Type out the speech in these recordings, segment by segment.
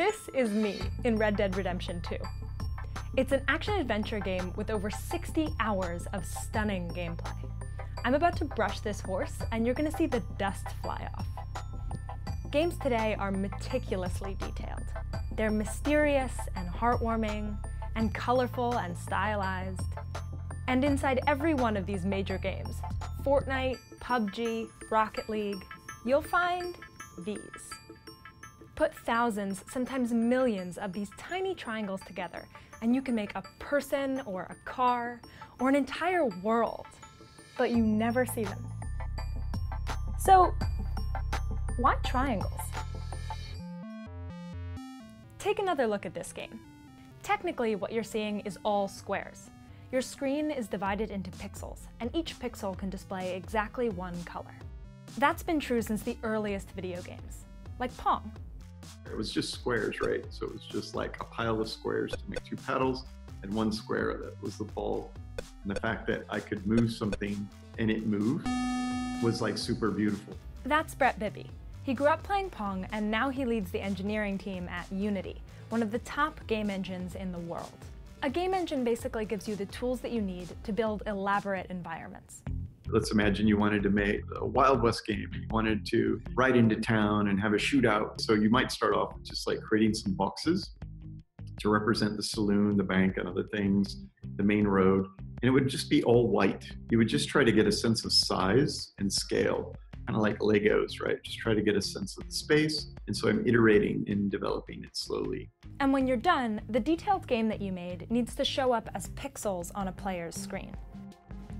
This is me in Red Dead Redemption 2. It's an action-adventure game with over 60 hours of stunning gameplay. I'm about to brush this horse, and you're gonna see the dust fly off. Games today are meticulously detailed. They're mysterious and heartwarming, and colorful and stylized. And inside every one of these major games, Fortnite, PUBG, Rocket League, you'll find these. Put thousands, sometimes millions of these tiny triangles together, and you can make a person or a car or an entire world, but you never see them. So, why triangles? Take another look at this game. Technically, what you're seeing is all squares. Your screen is divided into pixels, and each pixel can display exactly one color. That's been true since the earliest video games, like Pong. It was just squares, right? So it was just like a pile of squares to make two paddles, and one square that was the ball. And the fact that I could move something and it moved was like super beautiful. That's Brett Bibby. He grew up playing Pong, and now he leads the engineering team at Unity, one of the top game engines in the world. A game engine basically gives you the tools that you need to build elaborate environments let's imagine you wanted to make a Wild West game. You wanted to ride into town and have a shootout. So you might start off with just like creating some boxes to represent the saloon, the bank, and other things, the main road. And it would just be all white. You would just try to get a sense of size and scale, kind of like Legos, right? Just try to get a sense of the space. And so I'm iterating and developing it slowly. And when you're done, the detailed game that you made needs to show up as pixels on a player's screen.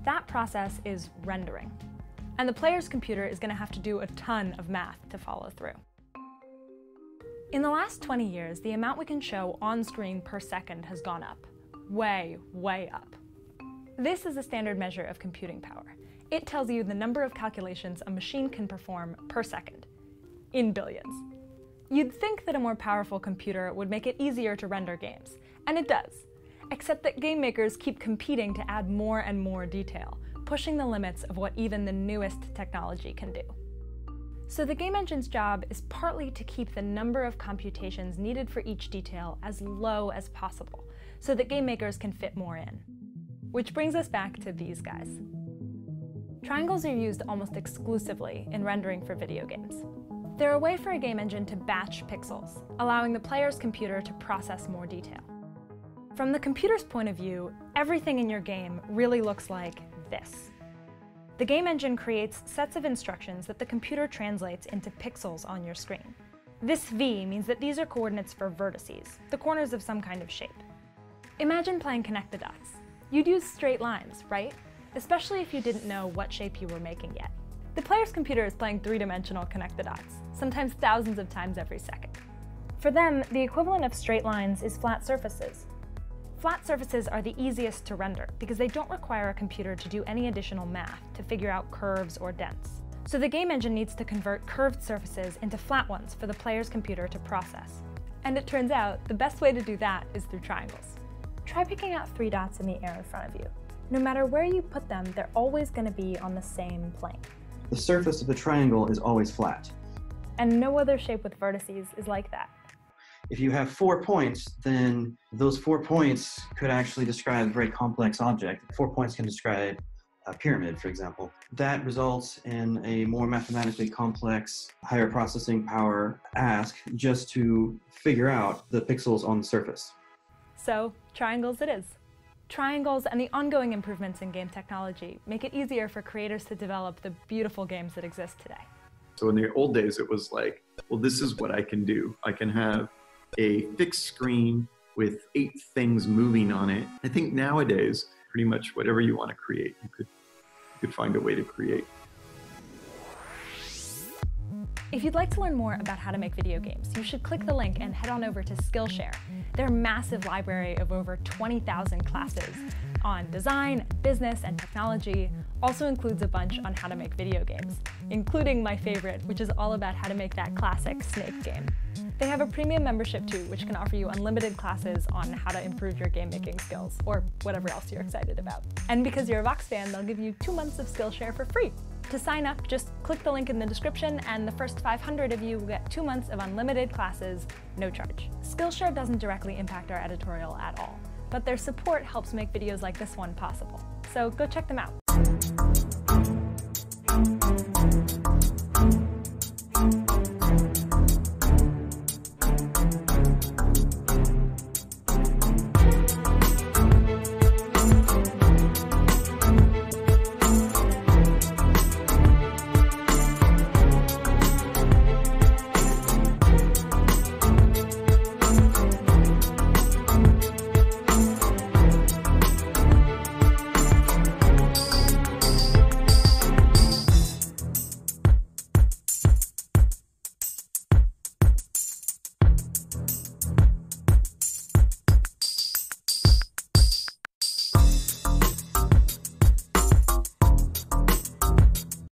That process is rendering. And the player's computer is going to have to do a ton of math to follow through. In the last 20 years, the amount we can show on screen per second has gone up. Way, way up. This is a standard measure of computing power. It tells you the number of calculations a machine can perform per second, in billions. You'd think that a more powerful computer would make it easier to render games, and it does except that game makers keep competing to add more and more detail, pushing the limits of what even the newest technology can do. So the game engine's job is partly to keep the number of computations needed for each detail as low as possible, so that game makers can fit more in. Which brings us back to these guys. Triangles are used almost exclusively in rendering for video games. They're a way for a game engine to batch pixels, allowing the player's computer to process more detail. From the computer's point of view, everything in your game really looks like this. The game engine creates sets of instructions that the computer translates into pixels on your screen. This V means that these are coordinates for vertices, the corners of some kind of shape. Imagine playing connect the dots. You'd use straight lines, right? Especially if you didn't know what shape you were making yet. The player's computer is playing three-dimensional connect the dots, sometimes thousands of times every second. For them, the equivalent of straight lines is flat surfaces, Flat surfaces are the easiest to render because they don't require a computer to do any additional math to figure out curves or dents. So the game engine needs to convert curved surfaces into flat ones for the player's computer to process. And it turns out the best way to do that is through triangles. Try picking out three dots in the air in front of you. No matter where you put them, they're always going to be on the same plane. The surface of the triangle is always flat. And no other shape with vertices is like that. If you have four points, then those four points could actually describe a very complex object. Four points can describe a pyramid, for example. That results in a more mathematically complex, higher processing power ask just to figure out the pixels on the surface. So, triangles it is. Triangles and the ongoing improvements in game technology make it easier for creators to develop the beautiful games that exist today. So in the old days, it was like, well, this is what I can do. I can have a fixed screen with eight things moving on it. I think nowadays, pretty much whatever you want to create, you could, you could find a way to create. If you'd like to learn more about how to make video games, you should click the link and head on over to Skillshare. Their massive library of over 20,000 classes on design, business, and technology also includes a bunch on how to make video games, including my favorite, which is all about how to make that classic Snake game. They have a premium membership too, which can offer you unlimited classes on how to improve your game making skills, or whatever else you're excited about. And because you're a Vox fan, they'll give you two months of Skillshare for free. To sign up, just click the link in the description and the first 500 of you will get two months of unlimited classes, no charge. Skillshare doesn't directly impact our editorial at all, but their support helps make videos like this one possible. So go check them out.